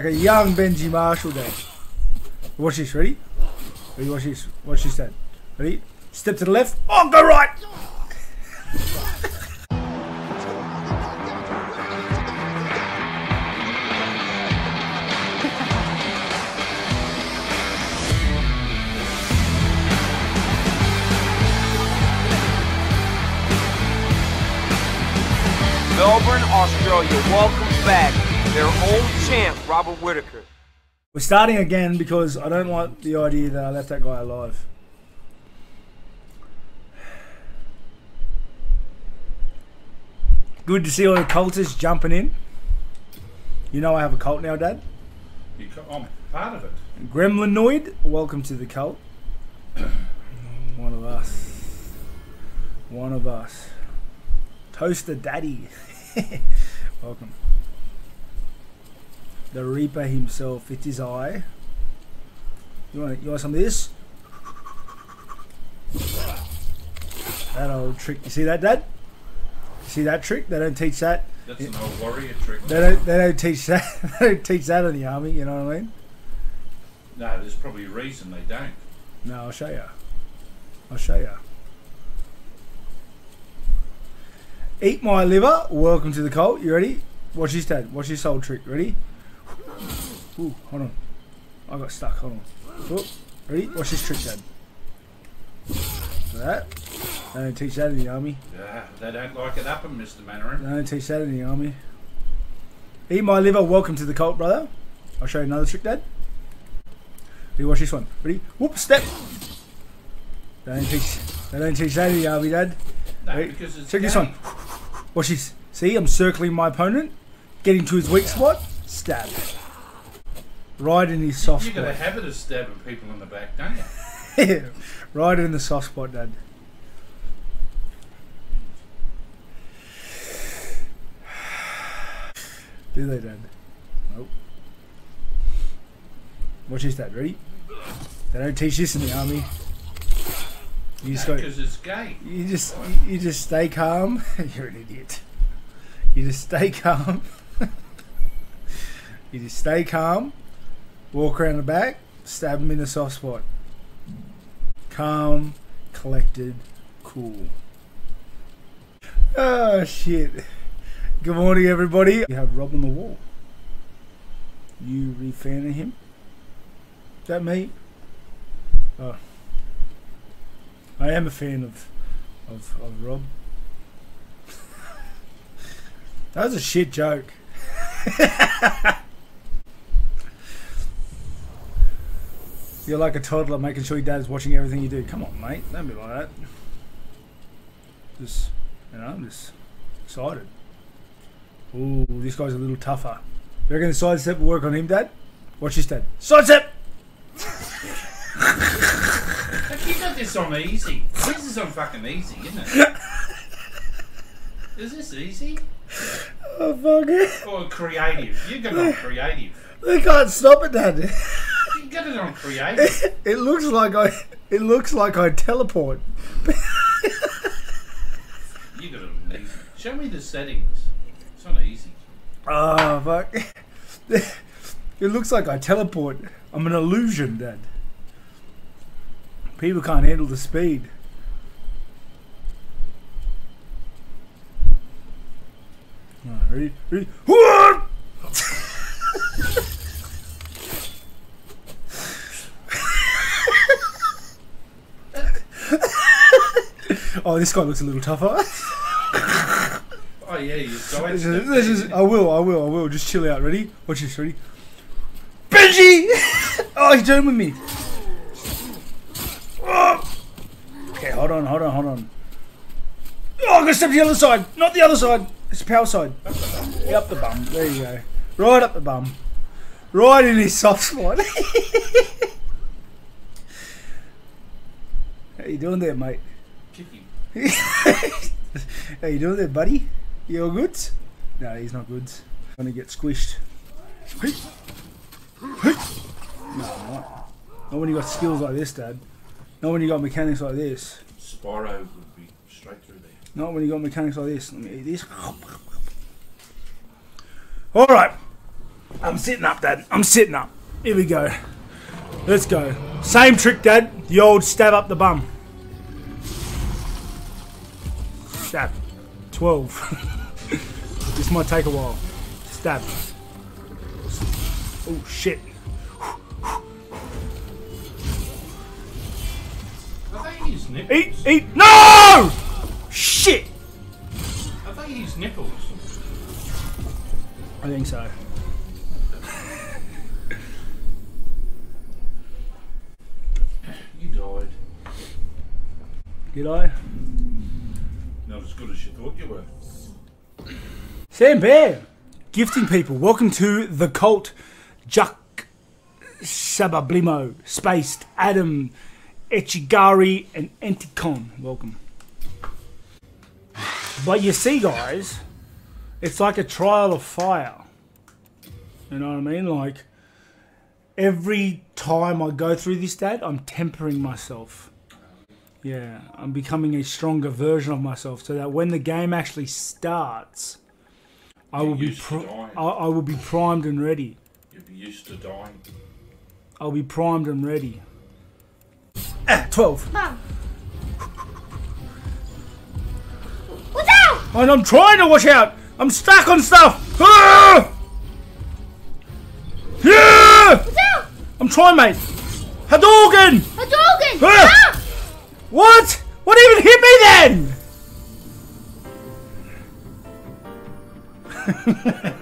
Like a young Benji Marshall dad. Watch this, ready? Ready, watch this. Watch this dad. Ready? Step to the left. Oh, go right! Melbourne, Australia, welcome back. Their old champ, Robert Whittaker. We're starting again because I don't like the idea that I left that guy alive. Good to see all the cultists jumping in. You know I have a cult now, Dad. You co- I'm part of it. Gremlinoid, welcome to the cult. One of us. One of us. Toaster Daddy. welcome. The Reaper himself, it's I. You want, you want some of this? That old trick. You see that, Dad? You See that trick? They don't teach that. That's an old warrior trick. They don't. They don't teach that. they don't teach that in the army. You know what I mean? No, there's probably a reason they don't. No, I'll show you. I'll show you. Eat my liver. Welcome to the cult. You ready? Watch this, Dad. Watch this old trick. Ready? Ooh, hold on. I got stuck. Hold on. Oop. Ready? Watch this trick, Dad. That. They don't teach that in the army. Yeah, they don't like it up 'em, Mr. Mainwaring. They don't teach that in the army. Eat my liver. Welcome to the cult, brother. I'll show you another trick, Dad. Ready? Watch this one. Ready? Whoop! Step. They don't teach. They don't teach that in the army, Dad. No, because it's Check this one. Watch this. See, I'm circling my opponent, getting to his weak spot, stab. Right in his soft spot. You got a habit of stabbing people in the back, don't you? right in the soft spot, Dad. Do they, Dad? Nope. Watch this, Dad. Ready? They don't teach this in the army. You just got. Because it's gay. You just you just stay calm. You're an idiot. You just stay calm. you just stay calm. Walk around the back. Stab him in the soft spot. Calm, collected, cool. Oh shit. Good morning, everybody. You have Rob on the wall. You re fan of him? Is that me? Oh. I am a fan of of, of Rob. that was a shit joke. You're like a toddler making sure your dad's watching everything you do. Come on, mate. Don't be like that. Just, you know, I'm just excited. Ooh, this guy's a little tougher. You reckon the sidestep will work on him, Dad? Watch this, Dad. Sidestep! Like, you got this on easy. This is on fucking easy, isn't it? Is this easy? Oh, fuck it. Or creative? You got on creative. They can't stop it, Dad. Got it on creative. It looks like I. It looks like I teleport. You got it on easy. Show me the settings. It's not easy. Oh fuck! It looks like I teleport. I'm an illusion, Dad. People can't handle the speed. Alright, ready? Ready? Oh, this guy looks a little tougher. Oh yeah, you side This is, this is, I will, I will, I will. Just chill out. Ready? Watch this. Ready? Benji! oh, he's doing with me. Oh. Okay, hold on, hold on, hold on. Oh, I'm gonna step to the other side. Not the other side. It's the power side. Yeah, up the bum. There you go. Right up the bum. Right in his soft spot. How you doing there, mate? Him. How you doing there, buddy? You all good? No, he's not good. Gonna get squished. No, not. Not when you got skills like this, Dad. Not when you got mechanics like this. Spyro would be straight through there. Not when you got mechanics like this. Let me eat this. All right. I'm sitting up, Dad. I'm sitting up. Here we go. Let's go. Same trick, Dad. The old stab up the bum. Stab. 12. this might take a while. Stab. Oh, shit. Are they his nipples? Eat, eat. No! Shit! Are they his nipples? I think so. You died. Did I? As good as you thought you were. Sam Bear, gifting people. Welcome to the cult. Juck Sabablimo, Spaced, Adam, Echigari, and Anticon. Welcome. But you see, guys, it's like a trial of fire. You know what I mean? Like every time I go through this, Dad, I'm tempering myself. Yeah, I'm becoming a stronger version of myself, so that when the game actually starts, I will be used pri- I, I will be primed and ready. You'd be used to dying. I'll be primed and ready. Ah, 12. Mom. What's out? And I'm trying to watch out. I'm stuck on stuff. Ah! Yeah! What's out? I'm trying, mate. Hadouken! What? What even hit me then?